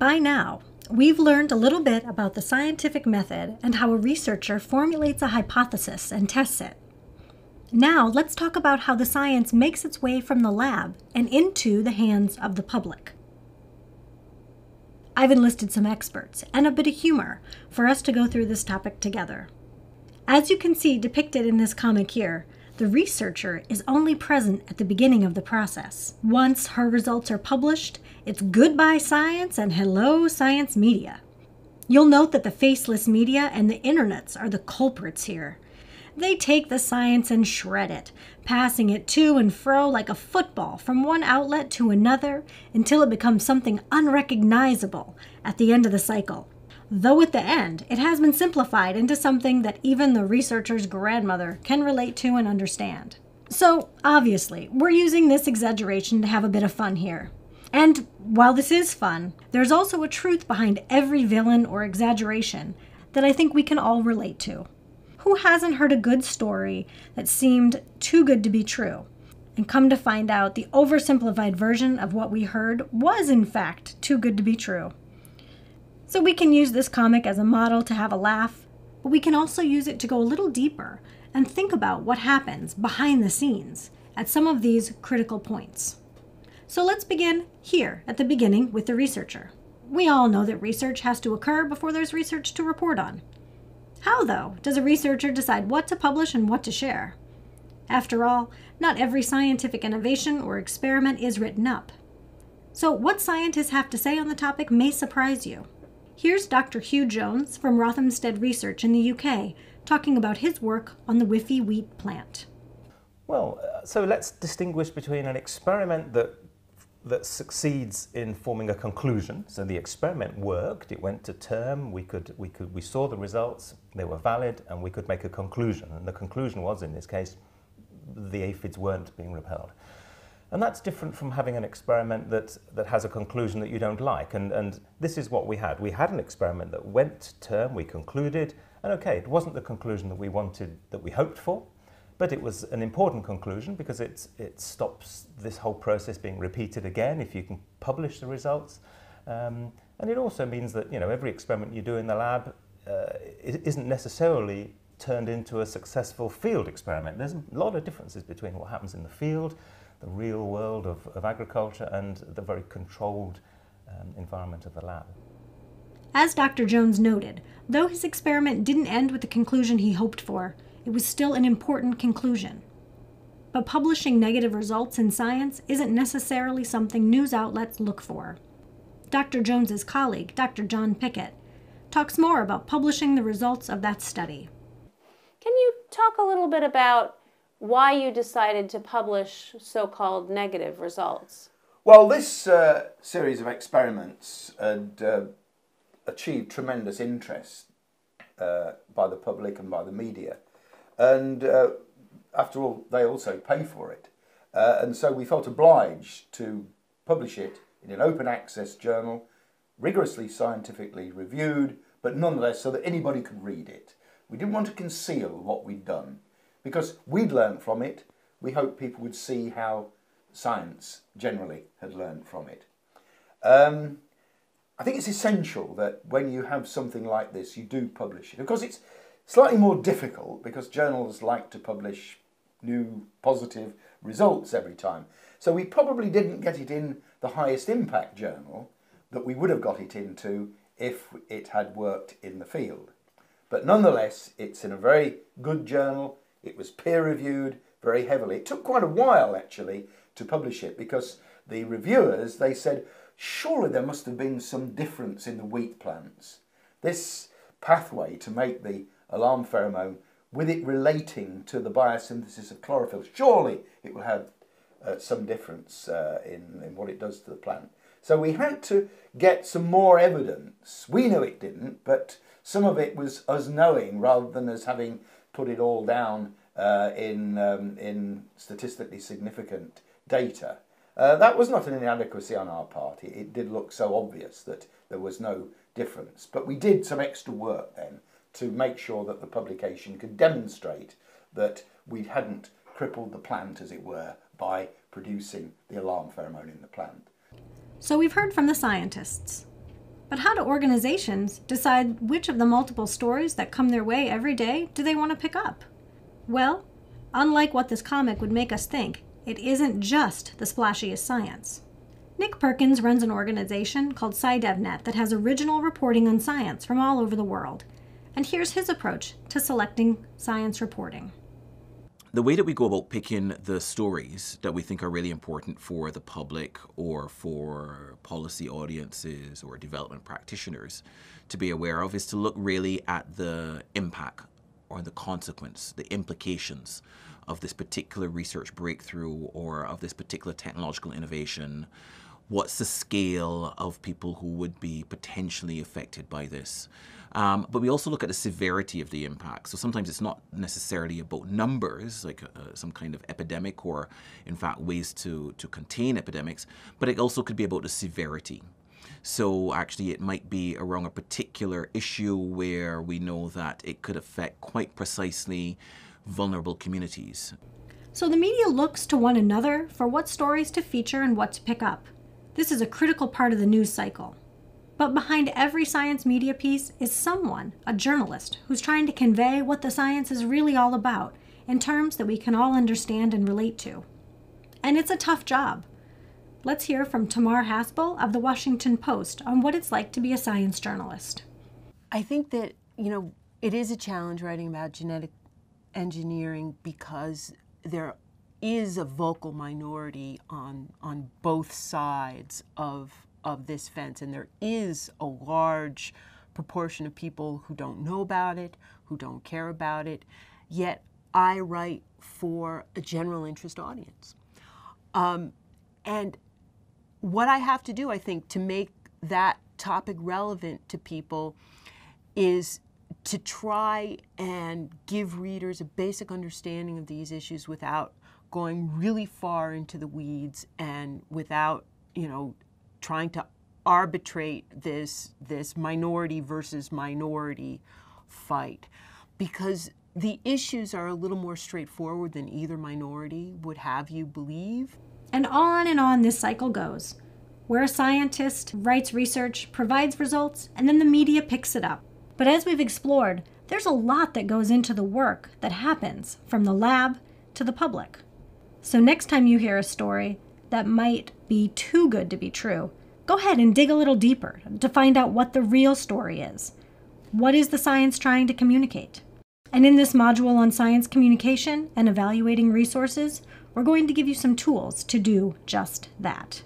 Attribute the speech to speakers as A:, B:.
A: By now, we've learned a little bit about the scientific method and how a researcher formulates a hypothesis and tests it. Now, let's talk about how the science makes its way from the lab and into the hands of the public. I've enlisted some experts and a bit of humor for us to go through this topic together. As you can see depicted in this comic here, the researcher is only present at the beginning of the process. Once her results are published, it's goodbye science and hello science media. You'll note that the faceless media and the internets are the culprits here. They take the science and shred it, passing it to and fro like a football from one outlet to another until it becomes something unrecognizable at the end of the cycle. Though at the end, it has been simplified into something that even the researcher's grandmother can relate to and understand. So, obviously, we're using this exaggeration to have a bit of fun here. And while this is fun, there's also a truth behind every villain or exaggeration that I think we can all relate to. Who hasn't heard a good story that seemed too good to be true? And come to find out, the oversimplified version of what we heard was, in fact, too good to be true. So we can use this comic as a model to have a laugh, but we can also use it to go a little deeper and think about what happens behind the scenes at some of these critical points. So let's begin here at the beginning with the researcher. We all know that research has to occur before there's research to report on. How, though, does a researcher decide what to publish and what to share? After all, not every scientific innovation or experiment is written up. So, what scientists have to say on the topic may surprise you. Here's Dr. Huw Jones from Rothamsted Research in the UK talking about his work on the Whiffy wheat plant.
B: Well, uh, so let's distinguish between an experiment that that succeeds in forming a conclusion. So the experiment worked, it went to term, we could we could we saw the results, they were valid and we could make a conclusion. And the conclusion was in this case the aphids weren't being repelled. And that's different from having an experiment that, that has a conclusion that you don't like. And, and this is what we had. We had an experiment that went term, we concluded, and okay, it wasn't the conclusion that we wanted, that we hoped for, but it was an important conclusion because it, it stops this whole process being repeated again if you can publish the results. Um, and it also means that you know, every experiment you do in the lab uh, isn't necessarily turned into a successful field experiment. There's a lot of differences between what happens in the field the real world of, of agriculture and the very controlled um, environment of the lab.
A: As Dr. Jones noted, though his experiment didn't end with the conclusion he hoped for, it was still an important conclusion. But publishing negative results in science isn't necessarily something news outlets look for. Dr. Jones's colleague, Dr. John Pickett, talks more about publishing the results of that study.
C: Can you talk a little bit about why you decided to publish so-called negative results.
D: Well, this uh, series of experiments had uh, achieved tremendous interest uh, by the public and by the media. And uh, after all, they also pay for it. Uh, and so we felt obliged to publish it in an open access journal, rigorously scientifically reviewed, but nonetheless so that anybody could read it. We didn't want to conceal what we'd done because we'd learned from it. We hoped people would see how science generally had learned from it. Um, I think it's essential that when you have something like this, you do publish it. Of course, it's slightly more difficult because journals like to publish new positive results every time. So we probably didn't get it in the highest impact journal that we would have got it into if it had worked in the field. But nonetheless, it's in a very good journal it was peer reviewed very heavily. It took quite a while actually to publish it because the reviewers they said surely there must have been some difference in the wheat plants. This pathway to make the alarm pheromone with it relating to the biosynthesis of chlorophyll, surely it will have uh, some difference uh, in, in what it does to the plant. So we had to get some more evidence. We knew it didn't, but some of it was us knowing rather than us having put it all down uh, in, um, in statistically significant data. Uh, that was not an inadequacy on our part. It, it did look so obvious that there was no difference. But we did some extra work then to make sure that the publication could demonstrate that we hadn't crippled the plant, as it were, by producing the alarm pheromone in the plant.
A: So we've heard from the scientists. But how do organizations decide which of the multiple stories that come their way every day do they want to pick up? Well, unlike what this comic would make us think, it isn't just the splashiest science. Nick Perkins runs an organization called SciDevNet that has original reporting on science from all over the world. And here's his approach to selecting science reporting.
E: The way that we go about picking the stories that we think are really important for the public or for policy audiences or development practitioners to be aware of is to look really at the impact or the consequence, the implications of this particular research breakthrough or of this particular technological innovation what's the scale of people who would be potentially affected by this. Um, but we also look at the severity of the impact. So sometimes it's not necessarily about numbers, like uh, some kind of epidemic or, in fact, ways to, to contain epidemics, but it also could be about the severity. So actually, it might be around a particular issue where we know that it could affect quite precisely vulnerable communities.
A: So the media looks to one another for what stories to feature and what to pick up. This is a critical part of the news cycle. But behind every science media piece is someone, a journalist, who's trying to convey what the science is really all about in terms that we can all understand and relate to. And it's a tough job. Let's hear from Tamar Haspel of the Washington Post on what it's like to be a science journalist.
F: I think that, you know, it is a challenge writing about genetic engineering because there is a vocal minority on on both sides of of this fence, and there is a large proportion of people who don't know about it, who don't care about it. Yet I write for a general interest audience, um, and what I have to do, I think, to make that topic relevant to people is to try and give readers a basic understanding of these issues without going really far into the weeds and without, you know, trying to arbitrate this this minority versus minority fight because the issues are a little more straightforward than either minority would have you believe.
A: And on and on this cycle goes, where a scientist writes research, provides results, and then the media picks it up. But as we've explored, there's a lot that goes into the work that happens from the lab to the public. So, next time you hear a story that might be too good to be true, go ahead and dig a little deeper to find out what the real story is. What is the science trying to communicate? And in this module on science communication and evaluating resources, we're going to give you some tools to do just that.